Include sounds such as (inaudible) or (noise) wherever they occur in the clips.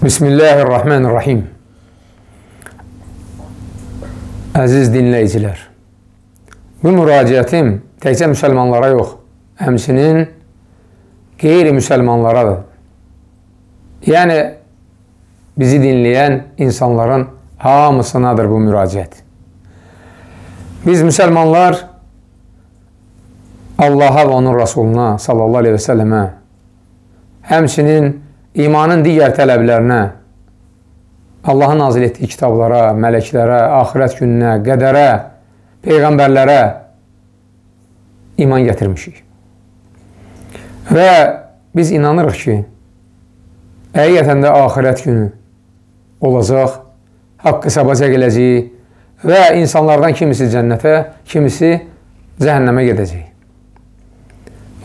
Bismillahirrahmanirrahim. Əziz dinləyicilər, bu müraciətim təkcə müsəlmanlara yox, həmsinin qeyri-müsəlmanlaradır. Yəni, bizi dinləyən insanların hamısınadır bu müraciət. Biz müsəlmanlar Allaha və onun Rasuluna sallallahu aleyhi və səlləmə həmsinin imanın digər tələblərinə, Allahın nazil etdiyi kitablara, mələklərə, axirət gününə, qədərə, peyğəmbərlərə iman gətirmişik. Və biz inanırıq ki, həqiqətən də axirət günü olacaq, haqq hesaba çəkiləcək və insanlardan kimisi cənnətə, kimisi cəhənnəmə gedəcək.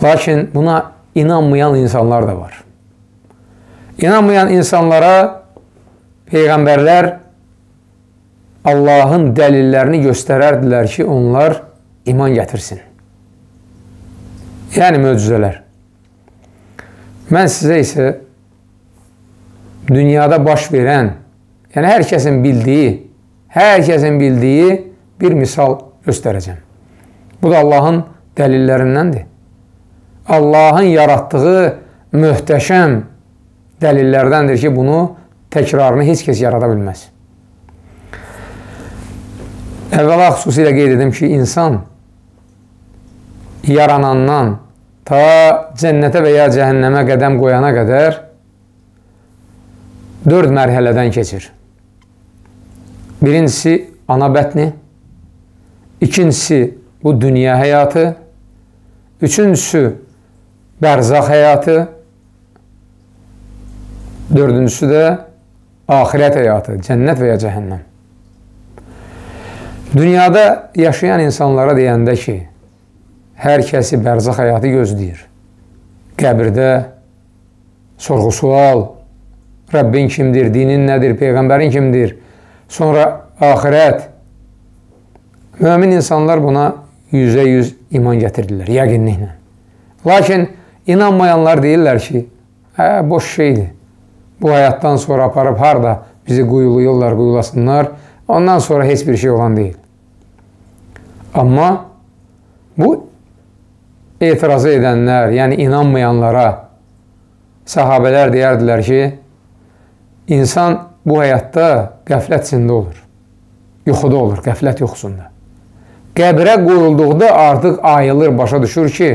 Lakin buna inanmayan insanlar da var. İnanmayan insanlara Peyğəmbərlər Allahın dəlillərini göstərərdilər ki, onlar iman gətirsin. Yəni, möcüzələr. Mən sizə isə dünyada baş verən, yəni hər kəsin bildiyi, hər kəsin bildiyi bir misal göstərəcəm. Bu da Allahın dəlillərindəndir. Allahın yaratdığı möhtəşəm dəlillərdəndir ki, bunu təkrarını heç kəs yarada bilməz. Əvvəla xüsusilə qeyd edim ki, insan yaranandan ta cənnətə və ya cəhənnəmə qədəm qoyana qədər dörd mərhələdən keçir. Birincisi, ana bətni, ikincisi, bu dünya həyatı, üçüncüsü, bərzaq həyatı, Dördüncüsü də axirət həyatı, cənnət və ya cəhənnəm. Dünyada yaşayan insanlara deyəndə ki, hər kəsi bərzaq həyatı gözləyir. Qəbirdə sorğu-sual, Rəbbin kimdir, dinin nədir, Peyğəmbərin kimdir, sonra axirət. Mömin insanlar buna yüzə yüz iman gətirirlər, yəqinliklə. Lakin inanmayanlar deyirlər ki, hə, boş şeydir bu həyatdan sonra aparıb harada bizi quyuluyurlar, quyulasınlar. Ondan sonra heç bir şey olan deyil. Amma bu etirazı edənlər, yəni inanmayanlara sahabələr deyərdilər ki, insan bu həyatda qəflət içində olur. Yuxuda olur, qəflət yuxusunda. Qəbrə qoyulduqda artıq ayılır, başa düşür ki,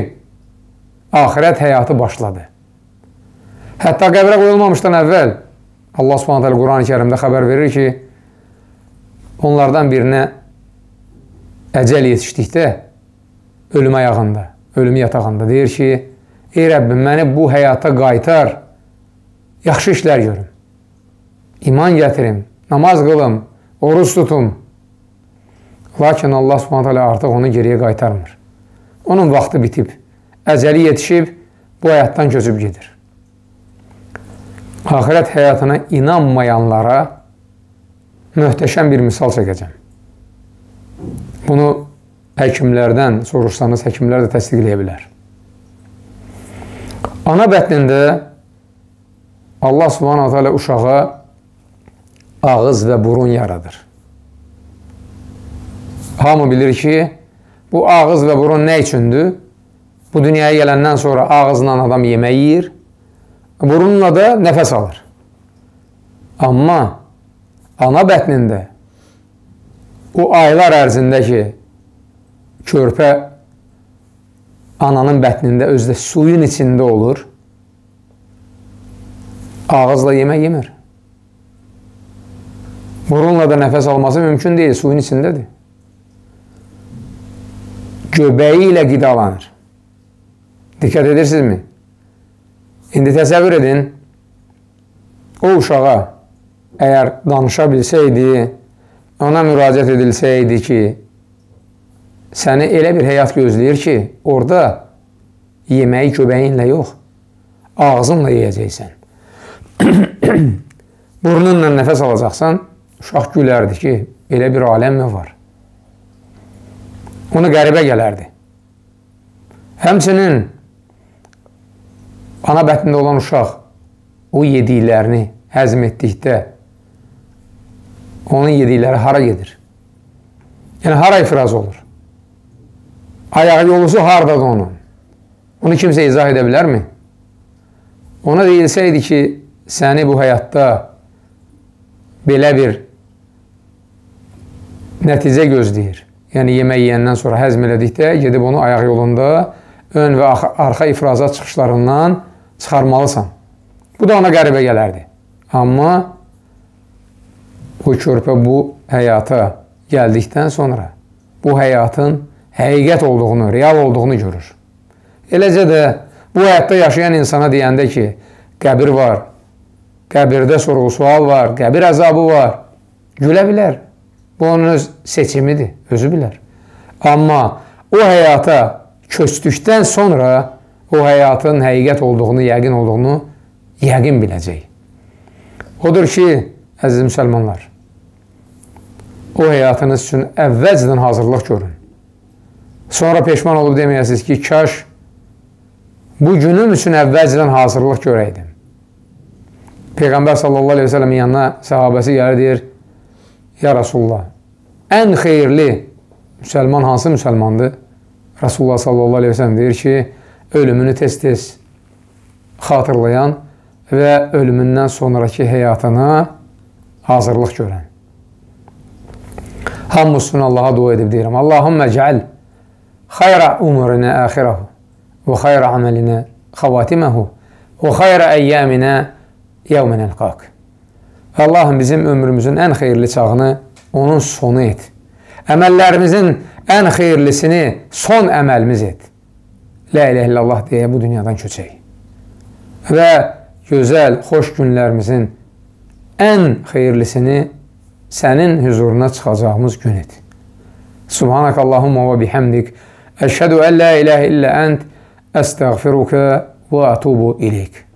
axirət həyatı başladı. Hətta qəbrə qoyulmamışdan əvvəl Allah Subhanahu Quran-ı Kərimdə xəbər verir ki, onlardan birinə əcəl yetişdikdə ölüm ayağında, ölüm yatağında deyir ki, ey Rəbbim, məni bu həyata qaytar, yaxşı işlər görüm, iman gətirim, namaz qılım, oruç tutum. Lakin Allah Subhanahu artıq onu geriyə qaytarmır. Onun vaxtı bitib, əcəli yetişib, bu həyatdan közüb gedir axirət həyatına inanmayanlara möhtəşəm bir misal çəkəcəm. Bunu həkimlərdən soruşsanız, həkimlər də təsdiqləyə bilər. Ana bətnində Allah subhanahu teala uşağa ağız və burun yaradır. Hamı bilir ki, bu ağız və burun nə üçündür? Bu dünyaya gələndən sonra ağızla adam yemək yeyir, burunla da nəfəs alır. Amma ana bətnində o aylar ərzində ki, körpə ananın bətnində özdə suyun içində olur, ağızla yemək yemir. Burunla da nəfəs alması mümkün deyil, suyun içindədir. Göbəyi ilə qidalanır. Dikkat edirsinizmi? İndi təsəvvür edin, o uşağa əgər danışa bilsəydi, ona müraciət edilsəydi ki, səni elə bir həyat gözləyir ki, orada yeməyi köbəyinlə yox, ağzınla yeyəcəksən. (coughs) Burnunla nəfəs alacaqsan, uşaq gülərdi ki, elə bir aləm mi var? Ona qəribə gələrdi. Həmçinin ana bətnində olan uşaq o yediklərini həzm etdikdə onun yedikləri hara gedir? Yəni, hara ifraz olur? Ayağı yolusu haradadır onun? Onu kimsə izah edə bilərmi? Ona deyilsəydi ki, səni bu həyatda belə bir nəticə gözləyir. Yəni, yemək yeyəndən sonra həzm elədikdə gedib onu ayaq yolunda ön və arxa ifrazat çıxışlarından çıxarmalısan. Bu da ona qəribə gələrdi. Amma bu körpə bu həyata gəldikdən sonra bu həyatın həqiqət olduğunu, real olduğunu görür. Eləcə də bu həyatda yaşayan insana deyəndə ki, qəbir var, qəbirdə sorğu-sual var, qəbir əzabı var, gülə bilər. Bu onun öz seçimidir, özü bilər. Amma o həyata köçdükdən sonra o həyatın həqiqət olduğunu, yəqin olduğunu yəqin biləcək. Odur ki, əziz müsəlmanlar, o həyatınız üçün əvvəlcədən hazırlıq görün. Sonra peşman olub deməyəsiniz ki, kaş bu günüm üçün əvvəlcədən hazırlıq görəydim. Peyğəmbər sallallahu aleyhi ve sellemin yanına sahabəsi gəlir, deyir, Ya Rasulullah, ən xeyirli müsəlman hansı müsəlmandır? Rasulullah sallallahu aleyhi ve sellem deyir ki, ölümünü tez-tez xatırlayan və ölümündən sonraki həyatına hazırlıq görən. Hamısını Allaha dua edib deyirəm. Allahümmə cəal xayra umurinə əxirəhu və xayra aməlinə xavatiməhu və xayra əyyəminə yevmən əlqaq. Allahım bizim ömrümüzün ən xeyirli çağını onun sonu et. Əməllərimizin ən xeyirlisini son əməlimiz et. La ilə illallah deyə bu dünyadan köçək. Və gözəl, xoş günlərimizin ən xeyirlisini sənin hüzuruna çıxacağımız gün et. Subhanak Allahumma və bihamdik. Əşhədu ən la iləhə illə ənt. Əstəğfiruka və ətubu ileyk.